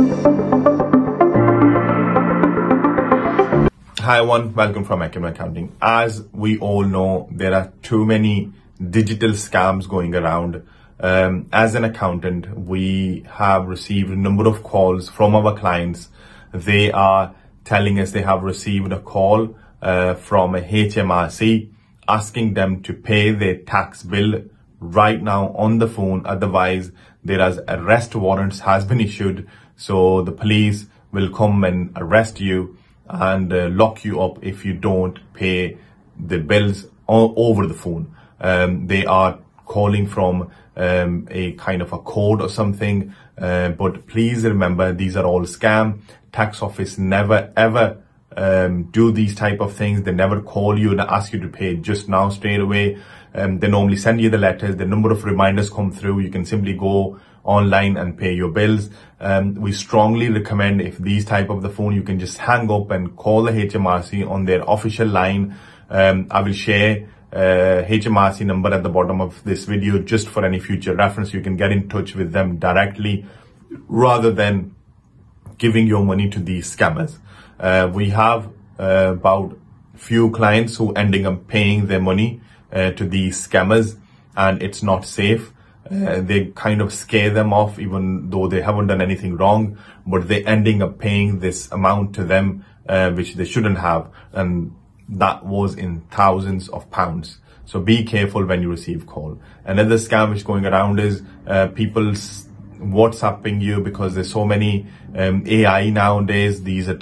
Hi everyone, welcome from Acumen Accounting. As we all know, there are too many digital scams going around. Um, as an accountant, we have received a number of calls from our clients. They are telling us they have received a call uh, from a HMRC asking them to pay their tax bill right now on the phone. Otherwise, there is arrest warrants has been issued. So the police will come and arrest you and uh, lock you up if you don't pay the bills over the phone. Um, they are calling from um, a kind of a code or something. Uh, but please remember, these are all scam. Tax office never ever um, do these type of things. They never call you and ask you to pay just now straight away. Um, they normally send you the letters. The number of reminders come through. You can simply go online and pay your bills. Um, we strongly recommend if these type of the phone, you can just hang up and call the HMRC on their official line. Um, I will share uh, HMRC number at the bottom of this video just for any future reference. You can get in touch with them directly rather than giving your money to these scammers. Uh, we have uh, about few clients who ending up paying their money uh, to these scammers and it's not safe. Uh, they kind of scare them off even though they haven't done anything wrong, but they ending up paying this amount to them, uh, which they shouldn't have. And that was in thousands of pounds. So be careful when you receive call. Another scam which going around is, uh, people's WhatsApping you because there's so many, um, AI nowadays. These are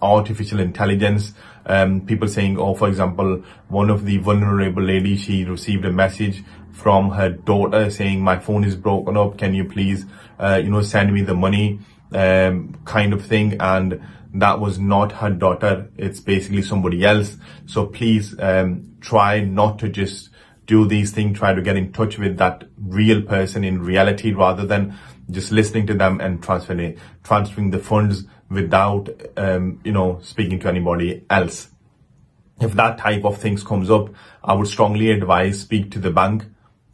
artificial intelligence. Um, people saying, oh, for example, one of the vulnerable ladies, she received a message from her daughter saying, my phone is broken up. Can you please, uh, you know, send me the money, um, kind of thing. And that was not her daughter. It's basically somebody else. So please, um, try not to just do these things. Try to get in touch with that real person in reality rather than just listening to them and transferring, transferring the funds without, um, you know, speaking to anybody else. If that type of things comes up, I would strongly advise speak to the bank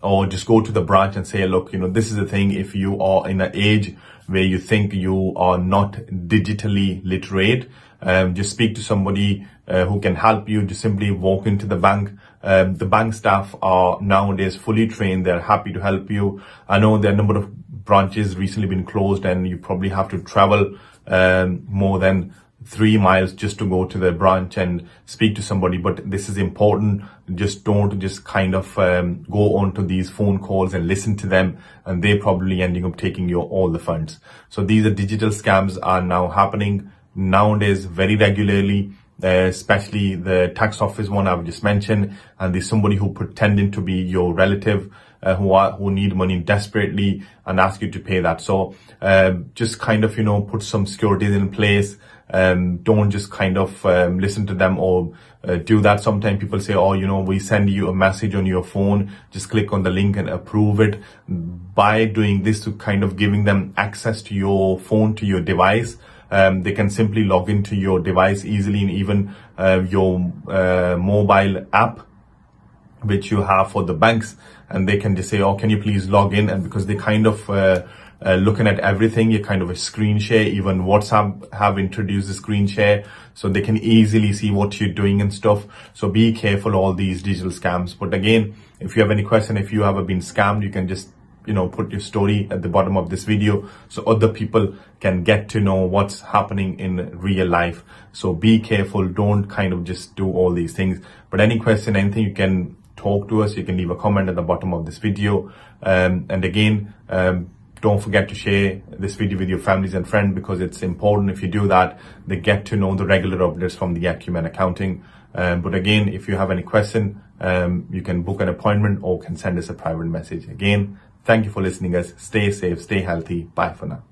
or just go to the branch and say, look, you know, this is the thing. If you are in an age where you think you are not digitally literate, um, just speak to somebody uh, who can help you. Just simply walk into the bank. Um, the bank staff are nowadays fully trained. They're happy to help you. I know there are a number of branches recently been closed and you probably have to travel um, more than three miles just to go to the branch and speak to somebody. But this is important. Just don't just kind of um, go on to these phone calls and listen to them, and they're probably ending up taking your all the funds. So these are digital scams are now happening nowadays very regularly. Uh, especially the tax office one I've just mentioned, and there's somebody who pretending to be your relative uh, who are who need money desperately and ask you to pay that. So uh, just kind of you know put some securities in place. Um, don't just kind of um, listen to them or uh, do that. Sometimes people say, oh, you know, we send you a message on your phone. Just click on the link and approve it. By doing this to kind of giving them access to your phone, to your device, um, they can simply log into your device easily and even uh, your uh, mobile app which you have for the banks and they can just say oh can you please log in? And because they kind of uh, uh, looking at everything you kind of a screen share. Even whatsapp have introduced the screen share so they can easily see what you're doing and stuff. So be careful all these digital scams. But again if you have any question if you have been scammed you can just you know put your story at the bottom of this video so other people can get to know what's happening in real life. So be careful. Don't kind of just do all these things. But any question anything you can talk to us. You can leave a comment at the bottom of this video. Um, and again um, don't forget to share this video with your families and friends because it's important. If you do that they get to know the regular updates from the acumen accounting. Um, but again if you have any question um, you can book an appointment or can send us a private message. Again thank you for listening guys. stay safe stay healthy bye for now